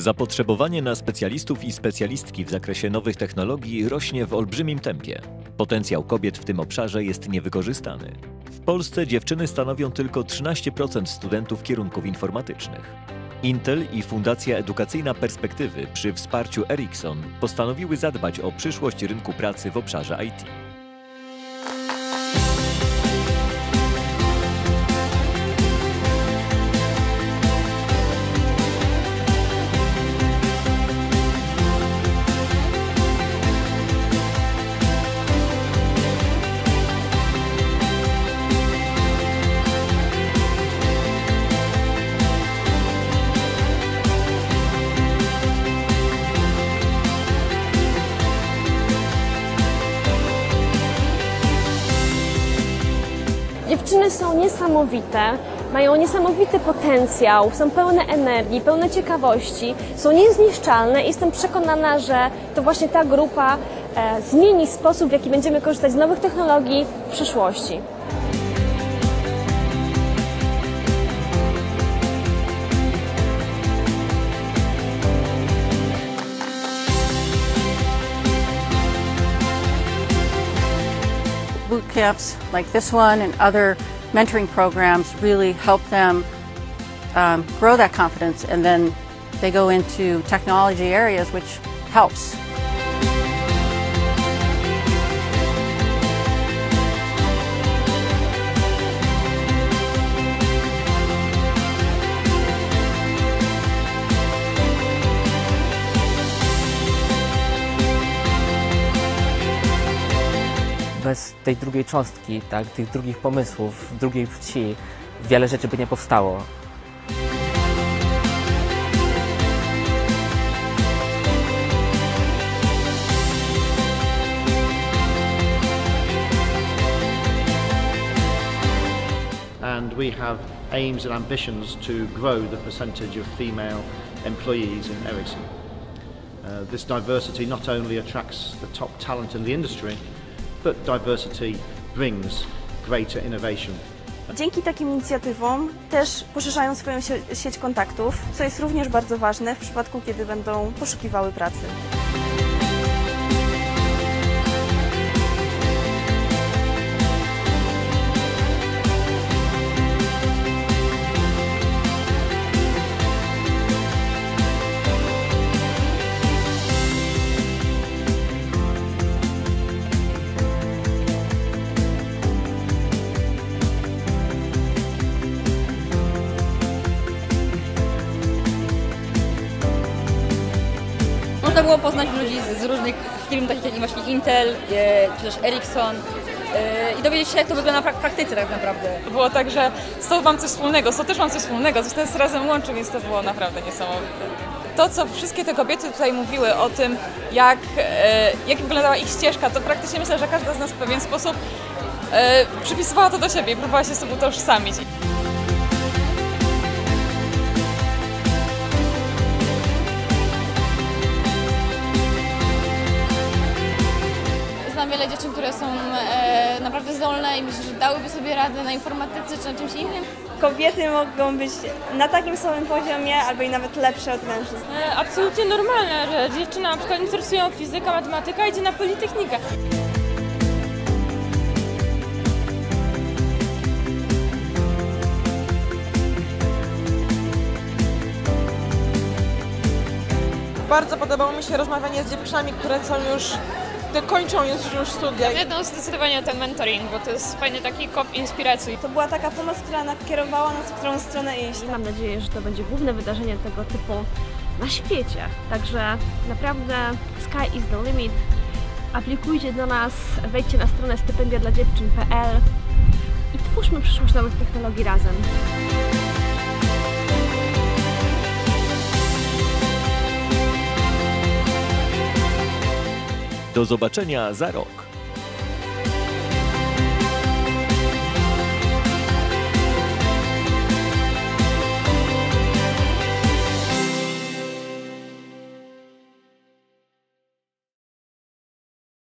Zapotrzebowanie na specjalistów i specjalistki w zakresie nowych technologii rośnie w olbrzymim tempie. Potencjał kobiet w tym obszarze jest niewykorzystany. W Polsce dziewczyny stanowią tylko 13% studentów kierunków informatycznych. Intel i Fundacja Edukacyjna Perspektywy przy wsparciu Ericsson postanowiły zadbać o przyszłość rynku pracy w obszarze IT. Dziewczyny są niesamowite, mają niesamowity potencjał, są pełne energii, pełne ciekawości, są niezniszczalne i jestem przekonana, że to właśnie ta grupa e, zmieni sposób, w jaki będziemy korzystać z nowych technologii w przyszłości. Boot camps like this one and other mentoring programs really help them um, grow that confidence and then they go into technology areas which helps. Tej drugiej cząstki, tak, tych drugich pomysłów, drugiej płci, wiele rzeczy by nie powstało. and we have aims and ambitions to grow the percentage of female employees in Ericsson. Uh, this diversity not only attracts the top talent in the industry, but diversity brings greater innovation. Dzięki takim inicjatywom też poszerzają swoją sie- sieć kontaktów, co jest również bardzo ważne w przypadku, kiedy będą poszukiwały pracy. Można było poznać ludzi z, z różnych firm, takich jak właśnie Intel, e, czy też Ericsson e, i dowiedzieć się, jak to wygląda w prak- praktyce tak naprawdę. Było tak, że z tą mam coś wspólnego, z tą też mam coś wspólnego, coś nas razem łączy, więc to było naprawdę niesamowite. To, co wszystkie te kobiety tutaj mówiły o tym, jak, e, jak wyglądała ich ścieżka, to praktycznie myślę, że każda z nas w pewien sposób e, przypisywała to do siebie i próbowała się z tym utożsamić. Wiele dziewczyn, które są e, naprawdę zdolne i myślę, że dałyby sobie radę na informatyce czy na czymś innym. Kobiety mogą być na takim samym poziomie albo i nawet lepsze od mężczyzn. E, Absolutnie normalne, że dziewczyna na przykład interesują fizyka, matematyka, idzie na politechnikę. Bardzo podobało mi się rozmawianie z dziewczynami, które są już, które kończą już, już studia. Jedno zdecydowanie ten mentoring, bo to jest fajny taki kop inspiracji. To była taka pomoc, która nakierowała nas, w którą stronę iść. Mam nadzieję, że to będzie główne wydarzenie tego typu na świecie. Także naprawdę sky is the limit. Aplikujcie do nas, wejdźcie na stronę stypendia dla dziewczyn.pl i twórzmy przyszłość nowych technologii razem. Do zobaczenia za rok.